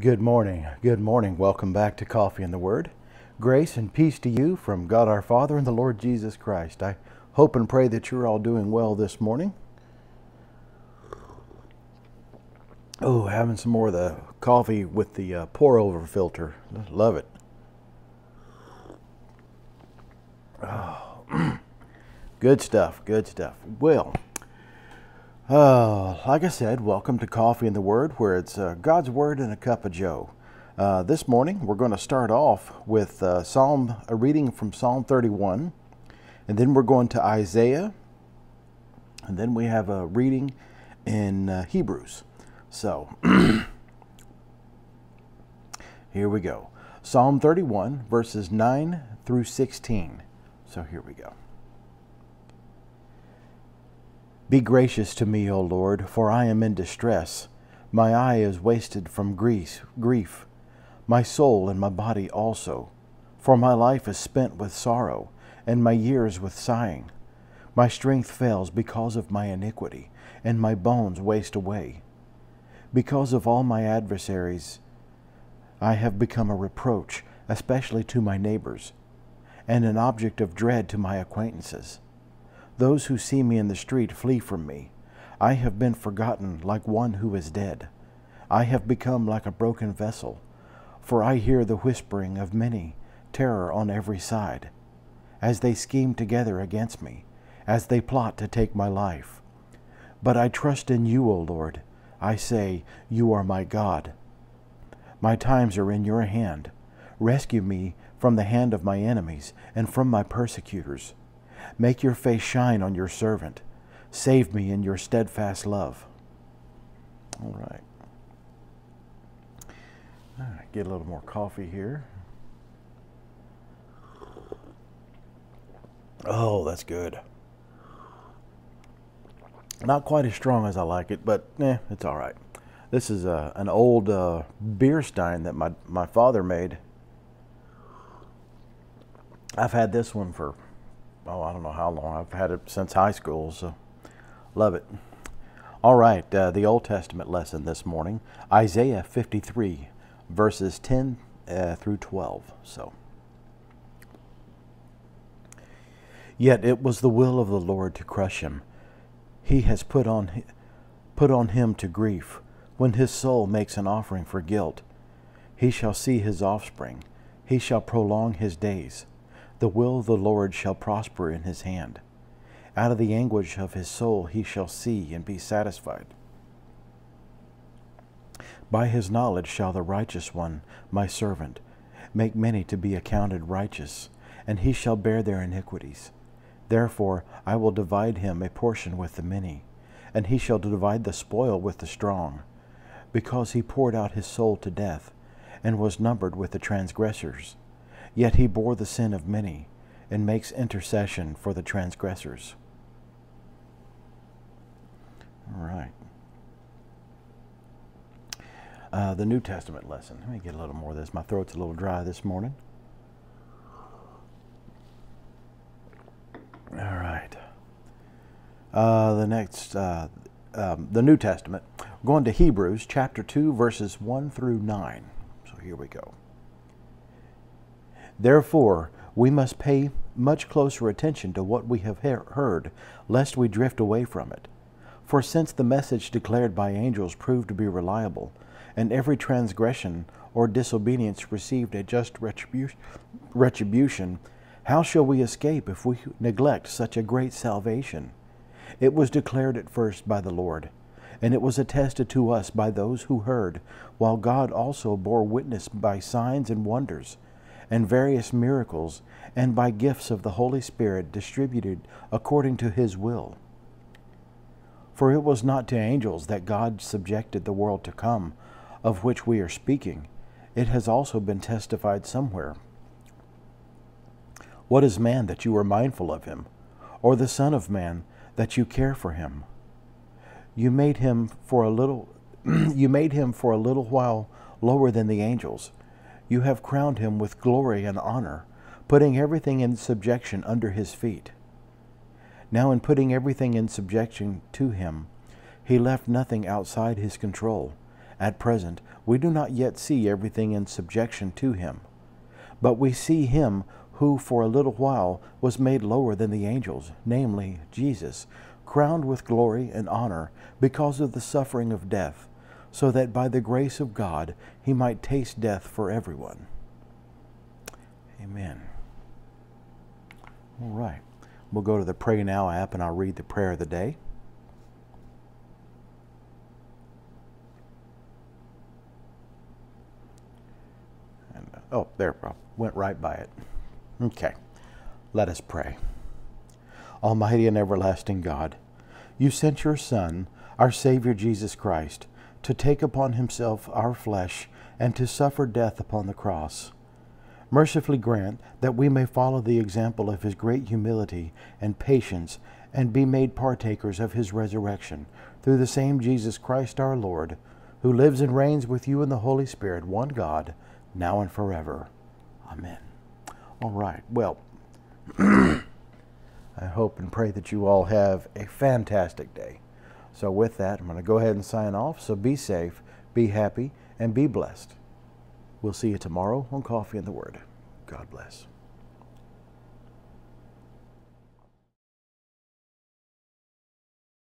Good morning. Good morning. Welcome back to Coffee and the Word. Grace and peace to you from God our Father and the Lord Jesus Christ. I hope and pray that you're all doing well this morning. Oh, having some more of the coffee with the uh, pour over filter. Love it. Oh, good stuff. Good stuff. Well, uh, like I said, welcome to Coffee and the Word, where it's uh, God's Word and a cup of Joe. Uh, this morning, we're going to start off with uh, Psalm, a reading from Psalm 31, and then we're going to Isaiah, and then we have a reading in uh, Hebrews. So, here we go. Psalm 31, verses 9 through 16. So, here we go. Be gracious to me, O Lord, for I am in distress. My eye is wasted from grief, grief, my soul and my body also. For my life is spent with sorrow, and my years with sighing. My strength fails because of my iniquity, and my bones waste away. Because of all my adversaries, I have become a reproach, especially to my neighbors, and an object of dread to my acquaintances. Those who see me in the street flee from me. I have been forgotten like one who is dead. I have become like a broken vessel, for I hear the whispering of many, terror on every side, as they scheme together against me, as they plot to take my life. But I trust in you, O Lord. I say, You are my God. My times are in your hand. Rescue me from the hand of my enemies and from my persecutors. Make your face shine on your servant. Save me in your steadfast love. All right. Get a little more coffee here. Oh, that's good. Not quite as strong as I like it, but eh, it's all right. This is uh, an old uh, beer stein that my, my father made. I've had this one for oh, I don't know how long. I've had it since high school, so love it. All right, uh, the Old Testament lesson this morning Isaiah 53, verses 10 uh, through 12. So, yet it was the will of the Lord to crush him. He has put on, put on him to grief. When his soul makes an offering for guilt, he shall see his offspring. He shall prolong his days. The will of the Lord shall prosper in his hand. Out of the anguish of his soul he shall see and be satisfied. By his knowledge shall the righteous one, my servant, make many to be accounted righteous, and he shall bear their iniquities. Therefore I will divide him a portion with the many, and he shall divide the spoil with the strong, because he poured out his soul to death, and was numbered with the transgressors. Yet he bore the sin of many and makes intercession for the transgressors. All right. Uh, the New Testament lesson. Let me get a little more of this. My throat's a little dry this morning. All right. Uh, the next, uh, um, the New Testament. We're going to Hebrews chapter 2, verses 1 through 9. So here we go. Therefore, we must pay much closer attention to what we have heard, lest we drift away from it. For since the message declared by angels proved to be reliable, and every transgression or disobedience received a just retribution, how shall we escape if we neglect such a great salvation? It was declared at first by the Lord, and it was attested to us by those who heard, while God also bore witness by signs and wonders and various miracles, and by gifts of the Holy Spirit distributed according to his will. For it was not to angels that God subjected the world to come, of which we are speaking. It has also been testified somewhere. What is man that you are mindful of him, or the Son of Man that you care for him? You made him for a little you made him for a little while lower than the angels you have crowned him with glory and honor, putting everything in subjection under his feet. Now, in putting everything in subjection to him, he left nothing outside his control, At present, we do not yet see everything in subjection to him. But we see him who for a little while was made lower than the angels, namely, Jesus, crowned with glory and honor because of the suffering of death, so that by the grace of God he might taste death for everyone. Amen. All right. We'll go to the Pray Now app and I'll read the prayer of the day. And, oh, there, went right by it. Okay. Let us pray. Almighty and everlasting God, you sent your Son, our Savior Jesus Christ, to take upon himself our flesh and to suffer death upon the cross. Mercifully grant that we may follow the example of his great humility and patience and be made partakers of his resurrection through the same Jesus Christ our Lord, who lives and reigns with you in the Holy Spirit, one God, now and forever. Amen. All right. Well, I hope and pray that you all have a fantastic day. So, with that, I'm going to go ahead and sign off. So, be safe, be happy, and be blessed. We'll see you tomorrow on Coffee and the Word. God bless.